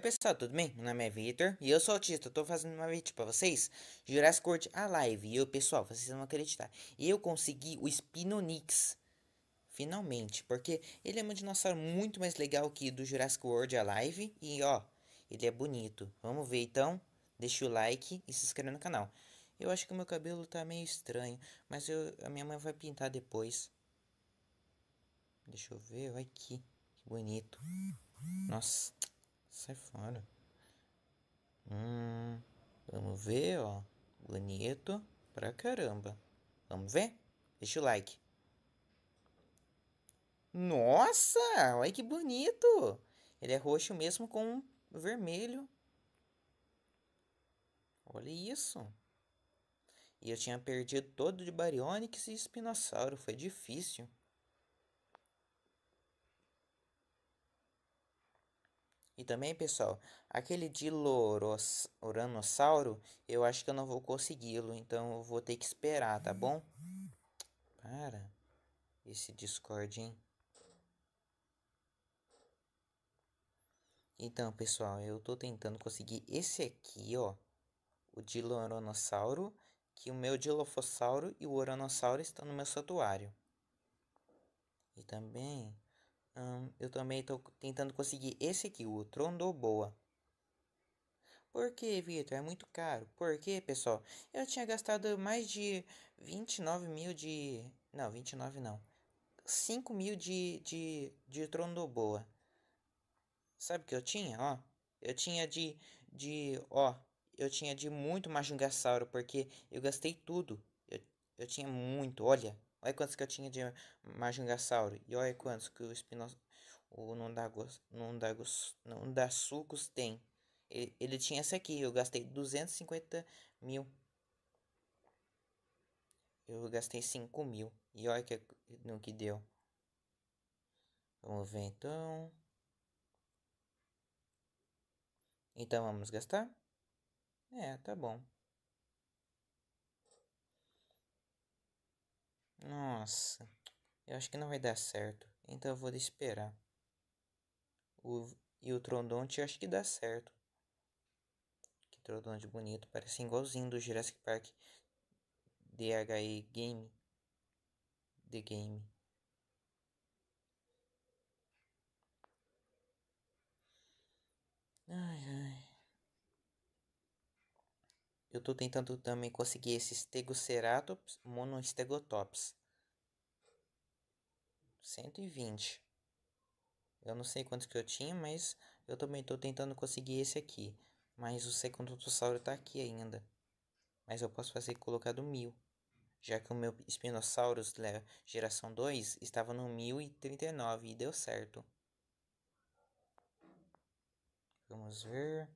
Pessoal, tudo bem? Meu nome é Victor e eu sou autista. Eu tô fazendo uma vídeo pra vocês Jurassic World Alive. E eu, pessoal, vocês vão acreditar. Eu consegui o Spinonix. Finalmente, porque ele é um dinossauro muito mais legal que do Jurassic World Alive. E ó, ele é bonito. Vamos ver então. Deixa o like e se inscreve no canal. Eu acho que o meu cabelo tá meio estranho, mas eu, a minha mãe vai pintar depois. Deixa eu ver, olha aqui. Que bonito. Nossa. Sai fora. Hum, vamos ver, ó. Bonito pra caramba. Vamos ver? Deixa o like. Nossa, olha que bonito. Ele é roxo mesmo com vermelho. Olha isso. E eu tinha perdido todo de Baryonyx e Espinossauro. Foi difícil. E também, pessoal, aquele Diloronossauro, eu acho que eu não vou consegui-lo, então eu vou ter que esperar, tá bom? Para. Esse Discord, hein? Então, pessoal, eu tô tentando conseguir esse aqui, ó. O Diloronossauro, que o meu Dilofossauro e o Oronossauro estão no meu santuário. E também Hum, eu também estou tentando conseguir esse aqui, o Trondoboa. Por que, Vitor? É muito caro. Por que, pessoal? Eu tinha gastado mais de 29 mil de... Não, 29 não. 5 mil de, de, de Trondoboa. Sabe o que eu tinha? Ó, eu tinha de... de ó, eu tinha de muito Majungasauro, porque eu gastei tudo. Eu, eu tinha muito, olha. Olha quantos que eu tinha de Majungasauro. E olha quantos que o Spinos... O Nundagos... Nundagos... Nundasucos tem. Ele, ele tinha esse aqui. Eu gastei 250 mil. Eu gastei 5 mil. E olha que, no que deu. Vamos ver então. Então vamos gastar? É, tá bom. Nossa, eu acho que não vai dar certo. Então eu vou esperar. O, e o Trondonte eu acho que dá certo. Que Trondonte bonito. Parece igualzinho do Jurassic Park DHE Game. The Game. Ai, ai. Eu tô tentando também conseguir esse Stegoceratops monostegotops. 120. Eu não sei quantos que eu tinha, mas eu também tô tentando conseguir esse aqui. Mas o Secundotossauro tá aqui ainda. Mas eu posso fazer colocado mil. Já que o meu Spinosaurus geração 2 estava no 1039 e deu certo. Vamos ver.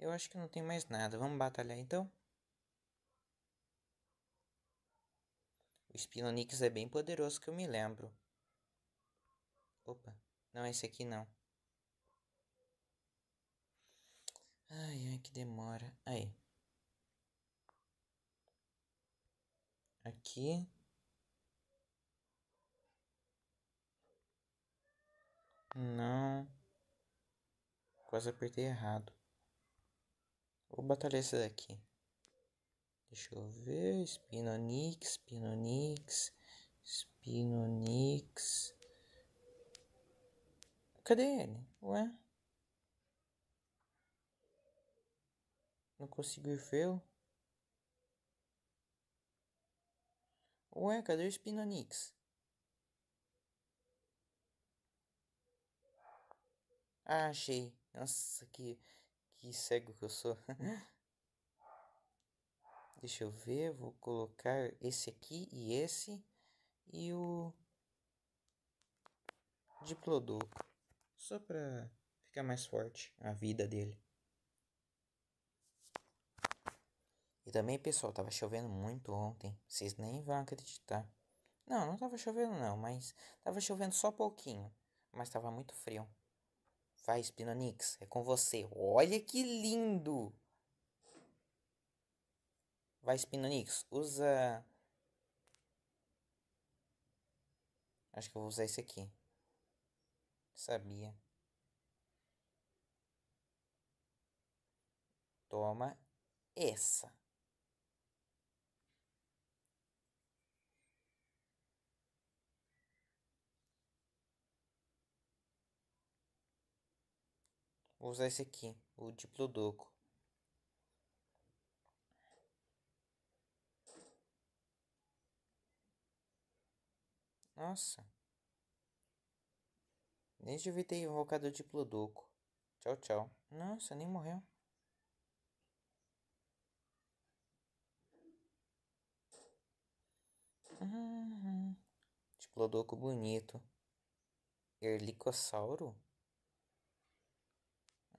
Eu acho que não tem mais nada. Vamos batalhar então? O Spinonix é bem poderoso que eu me lembro. Opa, não é esse aqui não. Ai, ai, que demora. Aí. Aqui. Não. Quase apertei errado. Vou batalhar esse daqui. Deixa eu ver. Spinonix, Spinonix, Spinonix. Cadê ele? Ué? Não consigo ver. Ué, cadê o Spinonix? Ah, achei. Nossa, que que cego que eu sou. Deixa eu ver, vou colocar esse aqui e esse e o Diplodoco, só para ficar mais forte a vida dele. E também, pessoal, tava chovendo muito ontem, vocês nem vão acreditar. Não, não tava chovendo não, mas tava chovendo só pouquinho, mas tava muito frio. Vai, Spinonix, é com você. Olha que lindo! Vai, Spinonix, usa... Acho que eu vou usar esse aqui. Sabia. Toma essa. Vou usar esse aqui, o Diplodoco. Nossa. Nem devia ter invocado o Diplodoco. Tchau, tchau. Nossa, nem morreu. Uhum. Diplodoco bonito. Erlicossauro?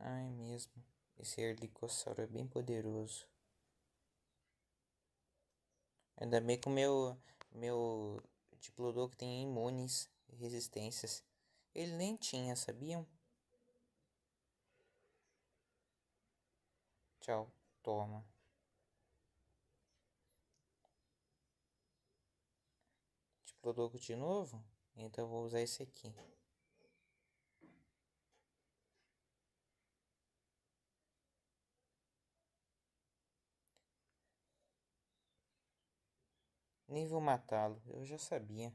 Ai, mesmo. Esse Erlicossauro é bem poderoso. Ainda bem que o meu, meu Diplodoco tem imunes resistências. Ele nem tinha, sabiam? Tchau, toma. Diplodoco de novo? Então vou usar esse aqui. Nem vou matá-lo, eu já sabia.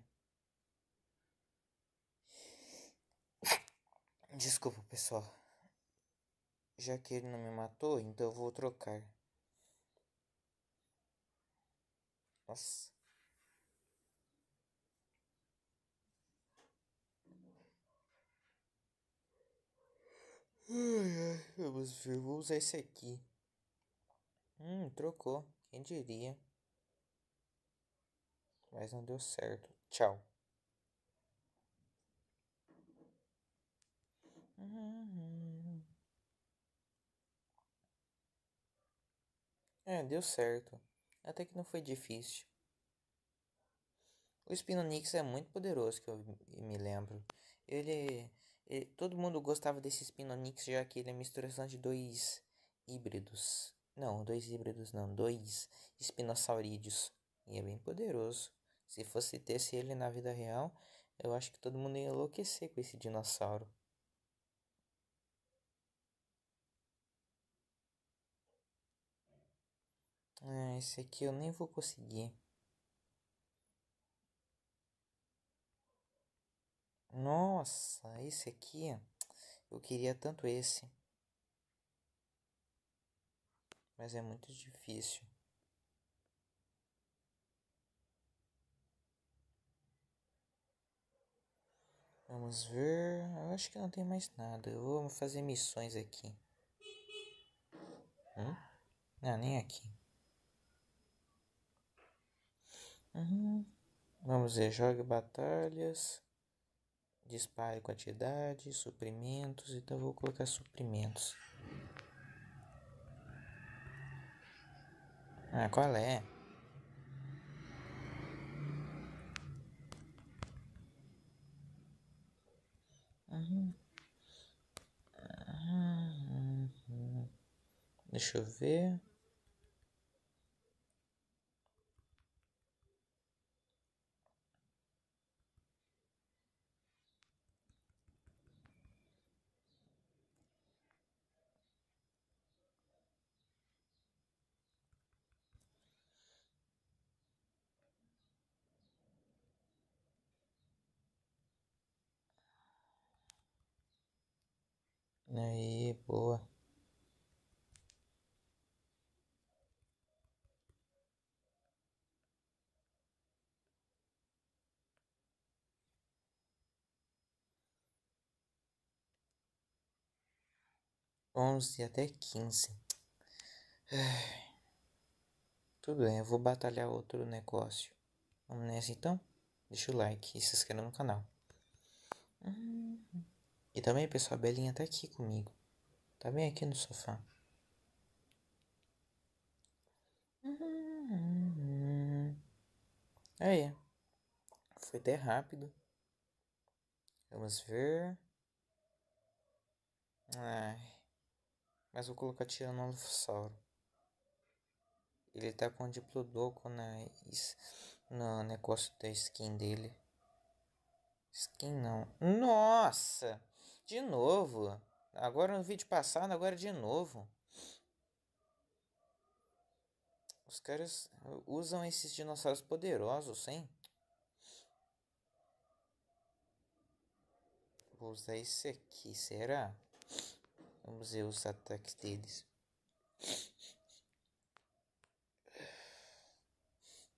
Desculpa, pessoal. Já que ele não me matou, então eu vou trocar. Nossa. Vamos ver, vou usar esse aqui. Hum, trocou. Quem diria? Mas não deu certo. Tchau. Uhum. É, deu certo. Até que não foi difícil. O Spinonix é muito poderoso, que eu me lembro. Ele, ele, todo mundo gostava desse Spinonix, já que ele é misturação de dois híbridos. Não, dois híbridos não, dois espinosaurídeos. E é bem poderoso. Se fosse ter ele na vida real, eu acho que todo mundo ia enlouquecer com esse dinossauro. Ah, esse aqui eu nem vou conseguir. Nossa, esse aqui, eu queria tanto esse. Mas é muito difícil. Vamos ver. Eu acho que não tem mais nada. Eu vou fazer missões aqui. Hum? Não, nem aqui. Uhum. Vamos ver, jogue batalhas, dispare quantidade, suprimentos, então vou colocar suprimentos. Ah, qual é? Uhum. Uhum. Deixa eu ver. Aí, boa. Onze até quinze. Tudo bem, eu vou batalhar outro negócio. Vamos nessa então? Deixa o like e se inscreva no canal. E também, pessoal, a Belinha tá aqui comigo. Tá bem aqui no sofá. Aí. Foi até rápido. Vamos ver. Ai. Mas vou colocar Tiranossauro. Ele tá com Diplodoco na, no negócio da skin dele. Skin não. Nossa! De novo. Agora no vídeo passado, agora de novo. Os caras usam esses dinossauros poderosos, hein? Vou usar esse aqui, será? Vamos ver os ataques deles.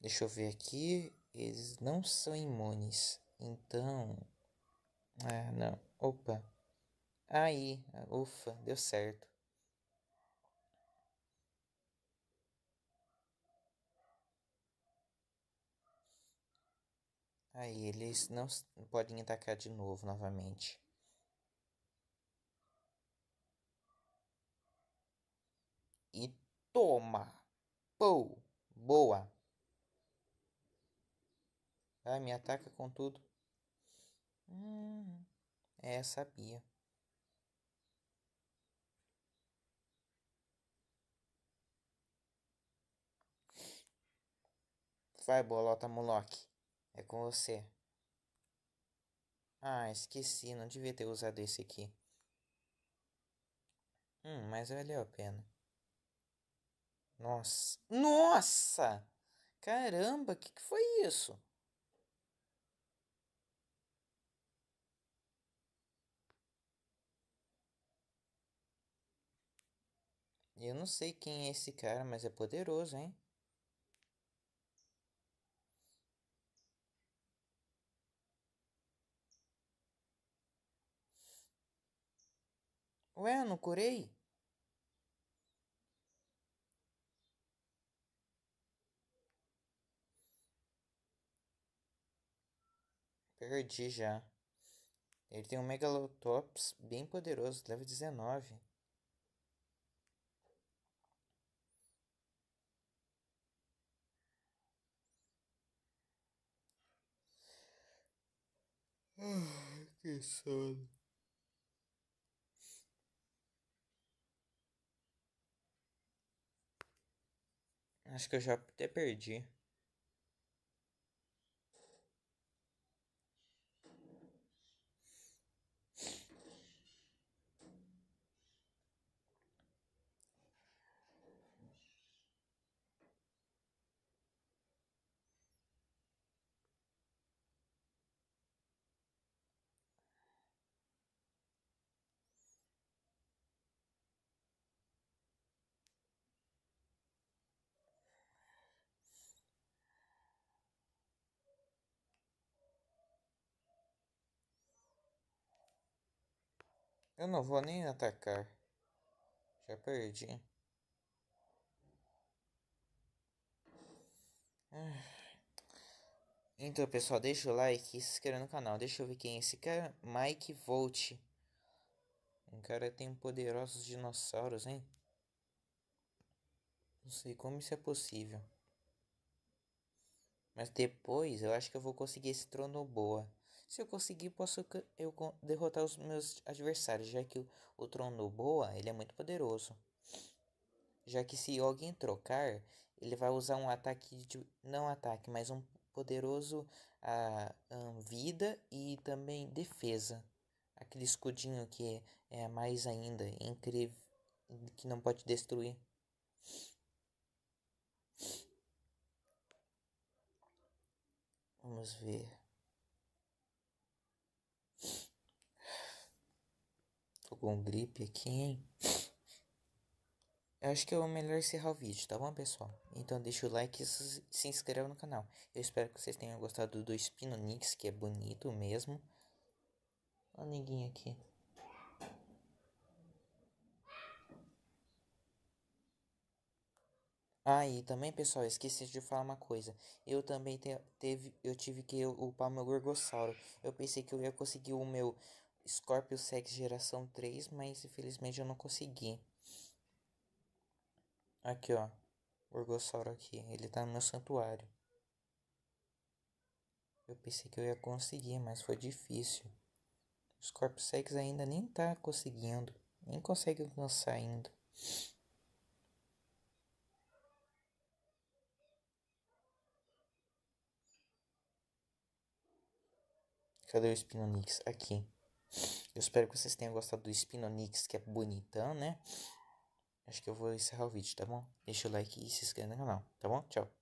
Deixa eu ver aqui. Eles não são imunes. Então. Ah, não. Opa. Aí. Ufa, deu certo. Aí, eles não podem atacar de novo, novamente. E toma! Pou! Boa! Ah, me ataca com tudo. Hum, é, sabia. Vai, bolota Moloch. É com você. Ah, esqueci. Não devia ter usado esse aqui. Hum, mas valeu a pena. Nossa. Nossa! Caramba, o que, que foi isso? Eu não sei quem é esse cara, mas é poderoso, hein? Ué, eu não curei? Perdi já. Ele tem um Megalotops bem poderoso, level 19. Ah, que sono. Acho que eu já até perdi. Eu não vou nem atacar. Já perdi. Então, pessoal, deixa o like e se inscreva no canal. Deixa eu ver quem é esse cara. Mike Volt. Um cara tem poderosos dinossauros, hein? Não sei como isso é possível. Mas depois eu acho que eu vou conseguir esse trono boa. Se eu conseguir, posso eu derrotar os meus adversários, já que o, o Trono Boa, ele é muito poderoso. Já que se alguém trocar, ele vai usar um ataque de não ataque, mas um poderoso a um, vida e também defesa. Aquele escudinho que é, é mais ainda incrível, que não pode destruir. Vamos ver. Tô com gripe aqui, hein? Eu acho que é o melhor encerrar o vídeo, tá bom, pessoal? Então deixa o like e se inscreva no canal. Eu espero que vocês tenham gostado do Spinonix, que é bonito mesmo. Olha ninguém aqui. Ah, e também, pessoal, esqueci de falar uma coisa. Eu também te, teve, eu tive que upar meu Gorgossauro. Eu pensei que eu ia conseguir o meu Scorpio Sex geração 3, mas infelizmente eu não consegui. Aqui, ó. Orgossauro aqui. Ele tá no meu santuário. Eu pensei que eu ia conseguir, mas foi difícil. O Scorpio Sex ainda nem tá conseguindo. Nem consegue alcançar ainda. Cadê o Spinonix? Aqui. Eu espero que vocês tenham gostado do Spinonix, que é bonitão, né? acho que eu vou encerrar o vídeo, tá bom? Deixa o like e se inscreva no canal, tá bom? Tchau.